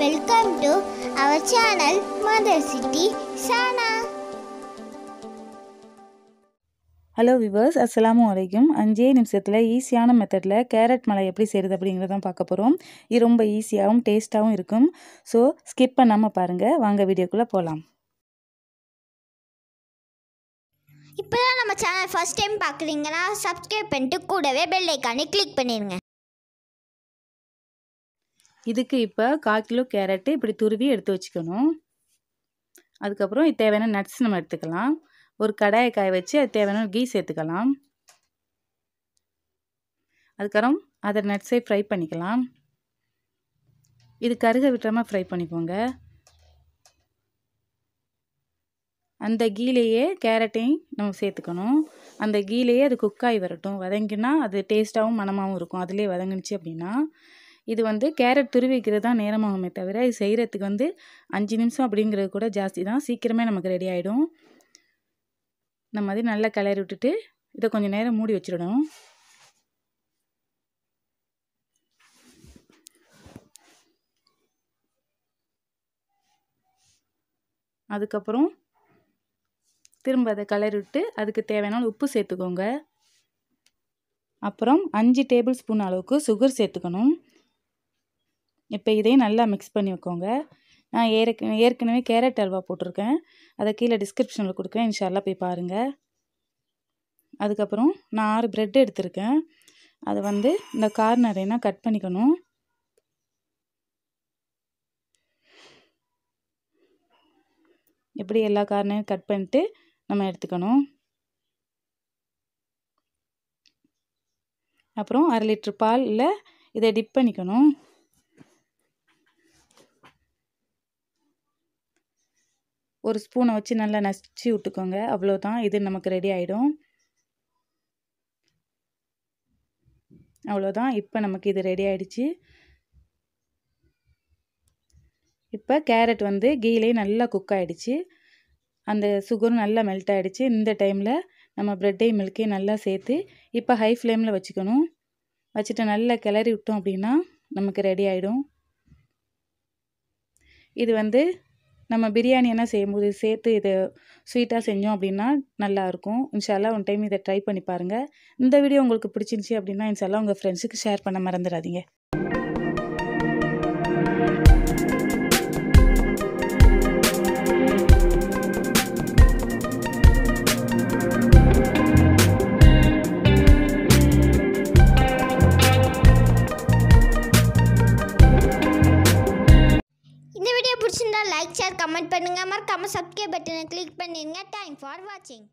Welcome to our channel mother city Sana hello viewers அஸ்ஸலாமு அலைக்கும் அஞ்சே நிமிஷத்தில் ஈஸியான மெத்தடில் கேரட் மலை எப்படி செய்கிறது அப்படிங்கிறதான் பார்க்க போகிறோம் இது ரொம்ப ஈஸியாகவும் டேஸ்ட்டாகவும் இருக்கும். ஸோ ஸ்கிப் பண்ணாமல் பாருங்கள் வாங்க வீடியோக்குள்ளே போகலாம் இப்போ தான் நம்ம சேனல் ஃபர்ஸ்ட் டைம் பார்க்குறீங்கன்னா சப்ஸ்கிரைப் பண்ணிட்டு கூடவே பெல் ஐக்கானே கிளிக் பண்ணிடுங்க இதுக்கு இப்போ கால் கிலோ கேரட்டு இப்படி துருவி எடுத்து வச்சுக்கணும். அதுக்கப்புறம் இது தேவையான நட்ஸ் நம்ம எடுத்துக்கலாம். ஒரு கடாயை காய வச்சு அது தேவையான கீ சேர்த்துக்கலாம். அதுக்கப்புறம் அதை நட்ஸை ஃப்ரை பண்ணிக்கலாம். இது கருக விட்டுறாமல் ஃப்ரை பண்ணிக்கோங்க. அந்த கீலேயே கேரட்டையும் நம்ம சேர்த்துக்கணும். அந்த கீலேயே அது குக்காகி வரட்டும். வதங்கினா அது டேஸ்ட்டாகவும் மனமாகவும் இருக்கும். அதிலே வதங்குனுச்சு அப்படின்னா இது வந்து கேரட் துருவிக்கிறது தான் நேரமாகுமே தவிர இது செய்கிறதுக்கு வந்து அஞ்சு நிமிஷம் அப்படிங்கிறது கூட ஜாஸ்தி தான். சீக்கிரமே நமக்கு ரெடி ஆகிடும் இந்த மாதிரி நல்லா கிளறி விட்டுட்டு இதை கொஞ்சம் நேரம் மூடி வச்சிடணும். அதுக்கப்புறம் திரும்ப அதை கிளறி விட்டு அதுக்கு தேவையான உப்பு சேர்த்துக்கோங்க. அப்புறம் அஞ்சு டேபிள் ஸ்பூன் அளவுக்கு சுகர் சேர்த்துக்கணும். இப்போ இதையும் நல்லா மிக்ஸ் பண்ணி வைக்கோங்க. நான் ஏற்க ஏற்கனவே கேரட் அல்வா போட்டிருக்கேன். அதை கீழே டிஸ்கிரிப்ஷனில் கொடுக்குறேன். இன்ஷால்லா போய் பாருங்கள் அதுக்கப்புறம் நான் ஆறு ப்ரெட் எடுத்திருக்கேன். அதை வந்து இந்த கார்னரைனா கட் பண்ணிக்கணும். இப்படி எல்லா கார்னரையும் கட் பண்ணிட்டு நம்ம எடுத்துக்கணும். அப்புறம் அரை லிட்ரு பாலில் இதை டிப் பண்ணிக்கணும். ஒரு ஸ்பூனை வச்சு நல்லா நசிச்சு விட்டுக்கோங்க. அவ்வளோதான் இது நமக்கு ரெடி ஆகிடும் அவ்வளோதான் இப்போ நமக்கு இது ரெடி ஆகிடுச்சு இப்போ கேரட் வந்து கீலே நல்லா குக் ஆகிடுச்சு அந்த சுகரும் நல்லா மெல்ட் ஆகிடுச்சு இந்த டைமில் நம்ம ப்ரெட்டையும் மில்க்கையும் நல்லா சேர்த்து இப்போ ஹை ஃப்ளேமில் வச்சுக்கணும். வச்சுட்டு நல்லா கிளறி விட்டோம் அப்படின்னா நமக்கு ரெடி ஆகிடும் இது வந்து நம்ம பிரியாணி என்ன செய்யும்போது சேர்த்து இதை ஸ்வீட்டாக செஞ்சோம் அப்படின்னா நல்லாயிருக்கும். இன்ஷால்லாம் ஒன் டைம் இதை ட்ரை பண்ணி பாருங்கள் இந்த வீடியோ உங்களுக்கு பிடிச்சிருந்துச்சி அப்படின்னா இன்ஷால்லாம் உங்கள் ஃப்ரெண்ட்ஸுக்கு ஷேர் பண்ண மறந்துடாதீங்க. பிடிச்சிருந்தா லைக் ஷேர் கமெண்ட் பண்ணுங்க. மறக்காம சப்ஸ்கிரைப் பட்டனை கிளிக் பண்ணிடுங்க தேங்க் ஃபார் வாட்சிங்